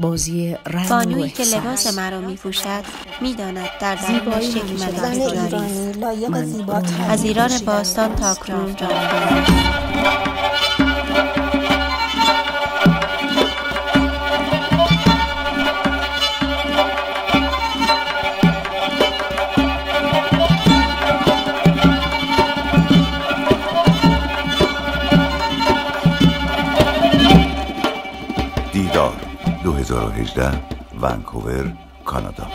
بازی رنگ بانویی که لباس مرا می پوشد می داند در ملک جاری است از ایران باستان تا کنون جان 2018 ونکوور کانادا.